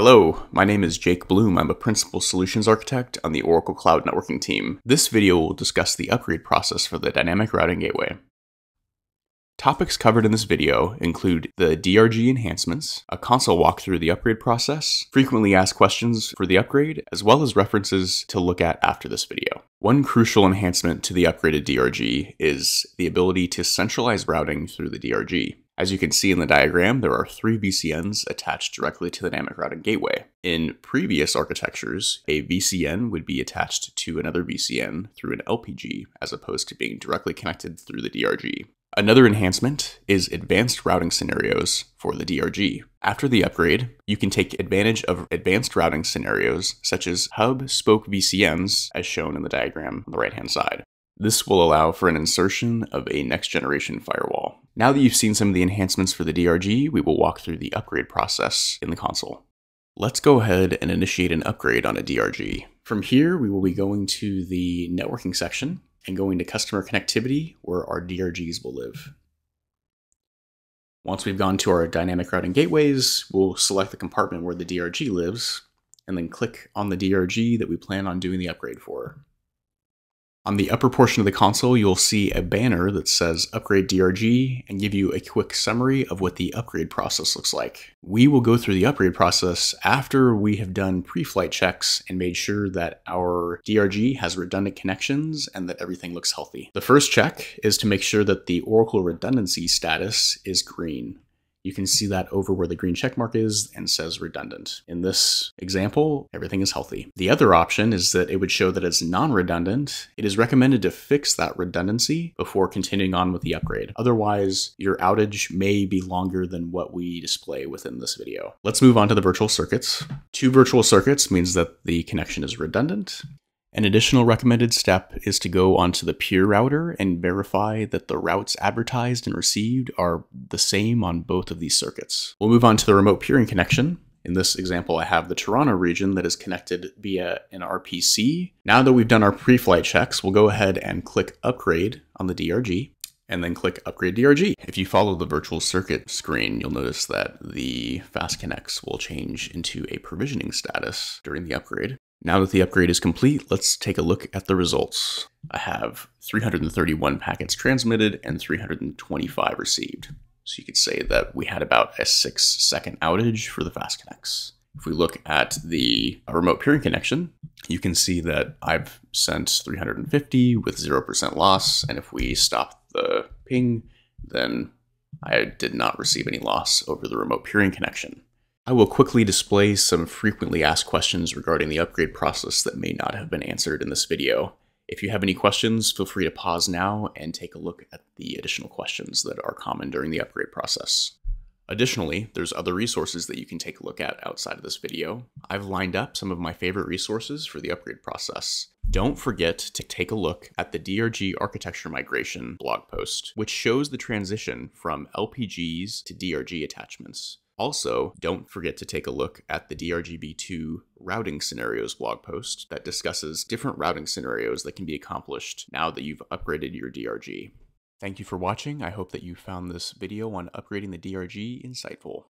Hello, my name is Jake Bloom. I'm a Principal Solutions Architect on the Oracle Cloud Networking team. This video will discuss the upgrade process for the Dynamic Routing Gateway. Topics covered in this video include the DRG enhancements, a console walkthrough of the upgrade process, frequently asked questions for the upgrade, as well as references to look at after this video. One crucial enhancement to the upgraded DRG is the ability to centralize routing through the DRG. As you can see in the diagram, there are three VCNs attached directly to the Dynamic Routing Gateway. In previous architectures, a VCN would be attached to another VCN through an LPG, as opposed to being directly connected through the DRG. Another enhancement is advanced routing scenarios for the DRG. After the upgrade, you can take advantage of advanced routing scenarios such as hub spoke VCNs, as shown in the diagram on the right hand side. This will allow for an insertion of a next generation firewall. Now that you've seen some of the enhancements for the DRG, we will walk through the upgrade process in the console. Let's go ahead and initiate an upgrade on a DRG. From here, we will be going to the networking section and going to customer connectivity where our DRGs will live. Once we've gone to our dynamic routing gateways, we'll select the compartment where the DRG lives and then click on the DRG that we plan on doing the upgrade for. On the upper portion of the console, you'll see a banner that says Upgrade DRG and give you a quick summary of what the upgrade process looks like. We will go through the upgrade process after we have done pre-flight checks and made sure that our DRG has redundant connections and that everything looks healthy. The first check is to make sure that the Oracle redundancy status is green you can see that over where the green check mark is and says redundant. In this example, everything is healthy. The other option is that it would show that it's non-redundant. It is recommended to fix that redundancy before continuing on with the upgrade. Otherwise, your outage may be longer than what we display within this video. Let's move on to the virtual circuits. Two virtual circuits means that the connection is redundant. An additional recommended step is to go onto the peer router and verify that the routes advertised and received are the same on both of these circuits. We'll move on to the remote peering connection. In this example, I have the Toronto region that is connected via an RPC. Now that we've done our pre-flight checks, we'll go ahead and click Upgrade on the DRG and then click Upgrade DRG. If you follow the virtual circuit screen, you'll notice that the FastConnects will change into a provisioning status during the upgrade. Now that the upgrade is complete, let's take a look at the results. I have 331 packets transmitted and 325 received. So you could say that we had about a six second outage for the FastConnects. If we look at the uh, remote peering connection, you can see that I've sent 350 with 0% loss. And if we stop the ping, then I did not receive any loss over the remote peering connection. I will quickly display some frequently asked questions regarding the upgrade process that may not have been answered in this video. If you have any questions, feel free to pause now and take a look at the additional questions that are common during the upgrade process. Additionally, there's other resources that you can take a look at outside of this video. I've lined up some of my favorite resources for the upgrade process. Don't forget to take a look at the DRG architecture migration blog post, which shows the transition from LPGs to DRG attachments. Also, don't forget to take a look at the DRGv2 routing scenarios blog post that discusses different routing scenarios that can be accomplished now that you've upgraded your DRG. Thank you for watching. I hope that you found this video on upgrading the DRG insightful.